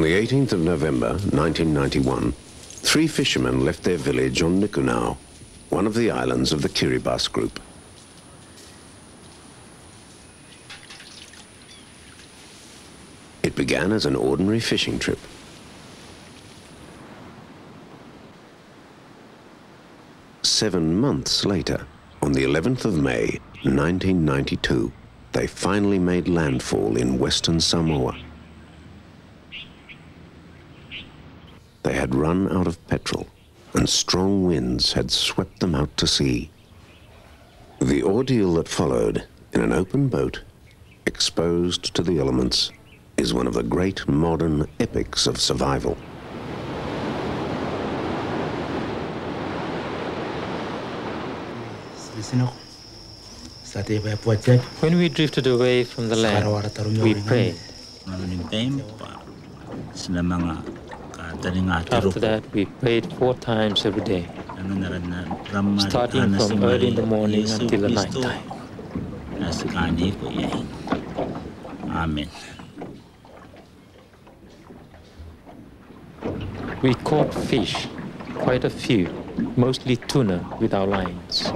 the 18th of November, 1991, three fishermen left their village on Nikunau, one of the islands of the Kiribati group. It began as an ordinary fishing trip. Seven months later, on the 11th of May, 1992, they finally made landfall in western Samoa. They had run out of petrol, and strong winds had swept them out to sea. The ordeal that followed, in an open boat, exposed to the elements, is one of the great modern epics of survival. When we drifted away from the land, we prayed. After that, we prayed four times every day, starting from early in the morning until the night time. Amen. We caught fish, quite a few, mostly tuna with our lines.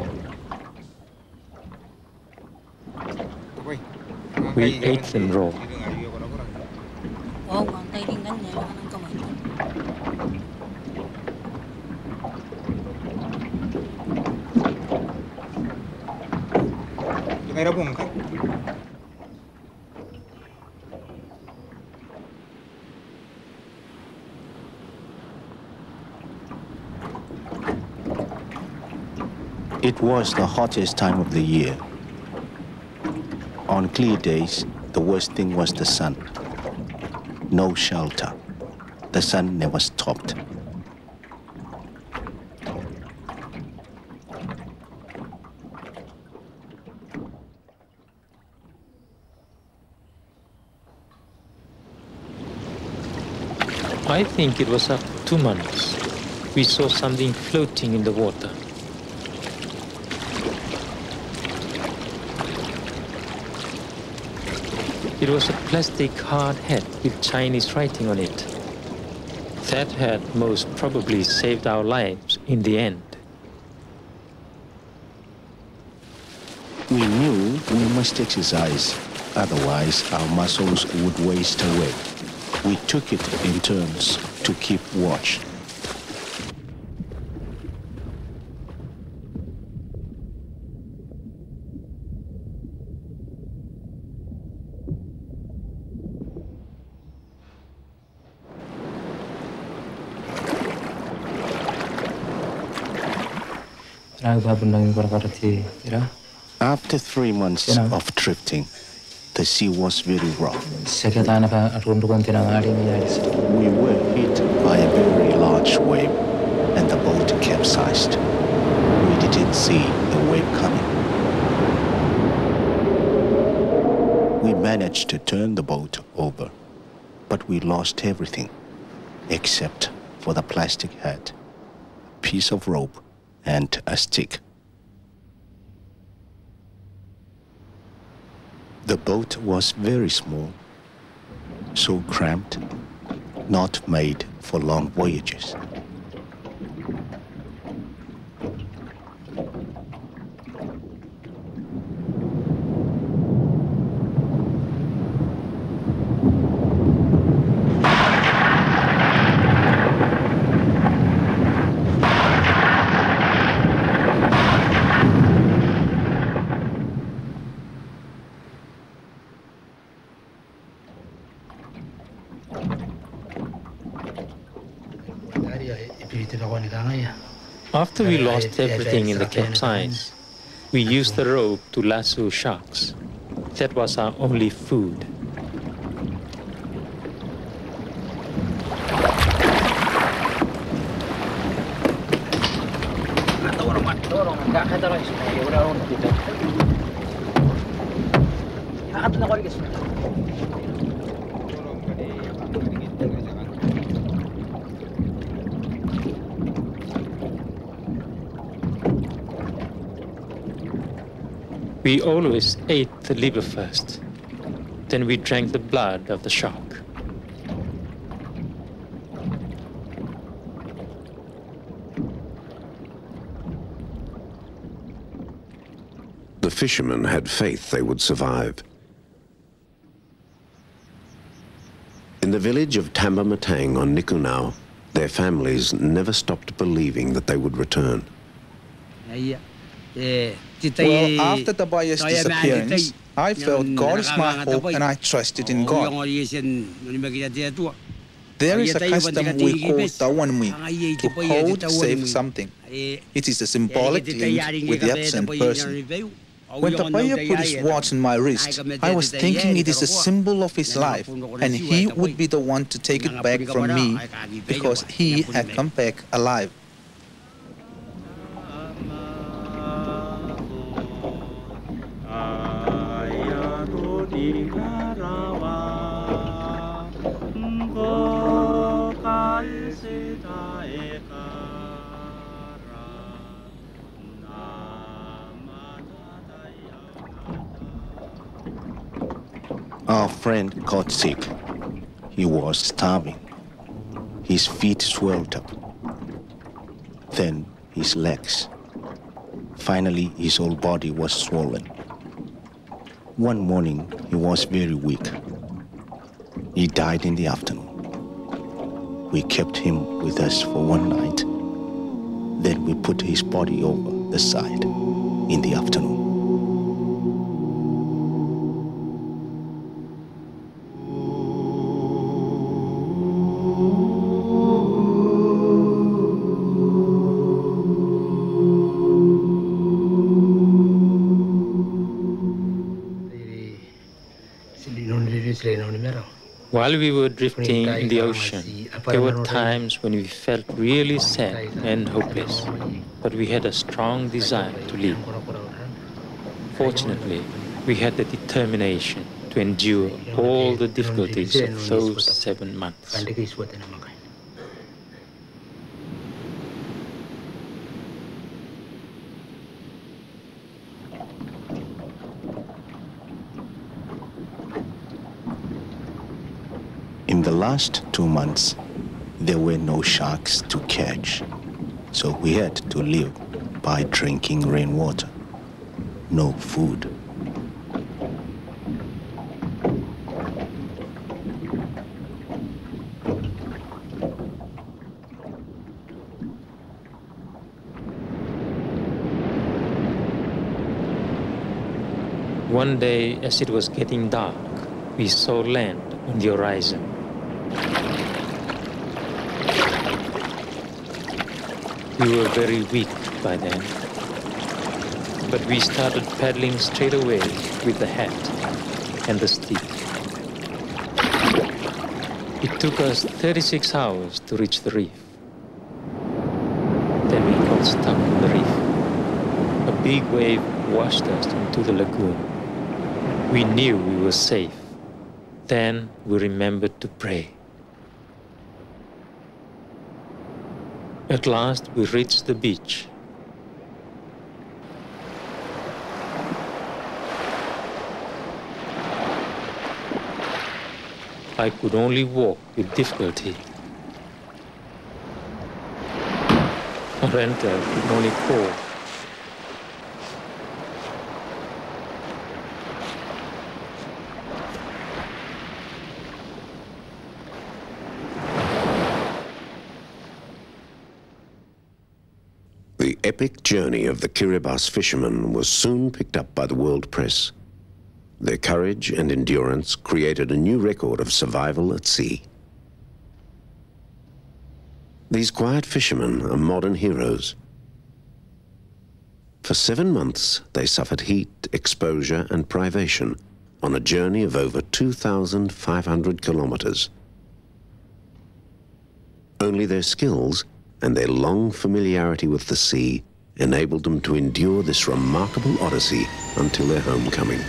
We ate them raw. It was the hottest time of the year. On clear days, the worst thing was the sun. No shelter. The sun never stopped. I think it was after two months. We saw something floating in the water. It was a plastic hard hat with Chinese writing on it. That hat most probably saved our lives in the end. We knew we must exercise, otherwise our muscles would waste away. We took it in turns to keep watch. After three months of drifting, the sea was very rough. We were hit by a very large wave and the boat capsized. We didn't see the wave coming. We managed to turn the boat over, but we lost everything except for the plastic hat, a piece of rope, and a stick. The boat was very small, so cramped, not made for long voyages. After we lost everything in the capsize, we used the rope to lasso sharks. That was our only food. We always ate the liver first. Then we drank the blood of the shark. The fishermen had faith they would survive. In the village of Tambamatang on Nikunau, their families never stopped believing that they would return. Yeah, yeah. Well, after the boy's disappearance, I felt God is my hope and I trusted in God. There is a custom we call Tawanmui, to hold, save something. It is a symbolic link with the absent person. When Tapaya put his watch on my wrist, I was thinking it is a symbol of his life, and he would be the one to take it back from me because he had come back alive. Our friend got sick. He was starving. His feet swelled up. Then his legs. Finally, his whole body was swollen. One morning, he was very weak. He died in the afternoon. We kept him with us for one night. Then we put his body over the side in the afternoon. While we were drifting in the ocean, there were times when we felt really sad and hopeless, but we had a strong desire to live. Fortunately, we had the determination to endure all the difficulties of those seven months. In the last two months, there were no sharks to catch, so we had to live by drinking rainwater. No food. One day, as it was getting dark, we saw land on the horizon. We were very weak by then, but we started paddling straight away with the hat and the stick. It took us 36 hours to reach the reef. Then we got stuck on the reef. A big wave washed us into the lagoon. We knew we were safe. Then we remembered to pray. At last we reached the beach. I could only walk with difficulty. Renta could only call. The epic journey of the Kiribati fishermen was soon picked up by the world press. Their courage and endurance created a new record of survival at sea. These quiet fishermen are modern heroes. For seven months, they suffered heat, exposure, and privation on a journey of over 2,500 kilometers. Only their skills and their long familiarity with the sea enabled them to endure this remarkable odyssey until their homecoming.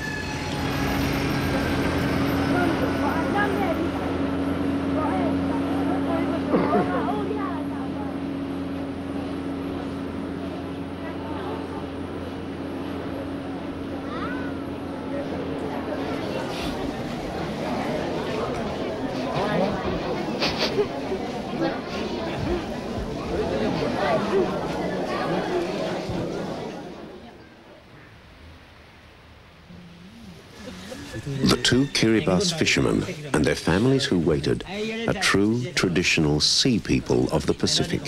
The two Kiribati fishermen and their families who waited are true traditional sea people of the Pacific.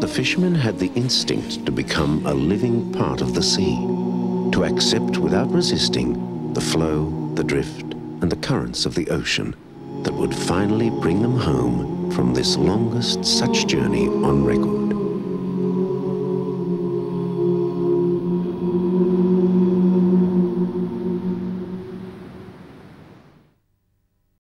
The fishermen had the instinct to become a living part of the sea, to accept without resisting the flow, the drift, and the currents of the ocean that would finally bring them home from this longest such journey on record.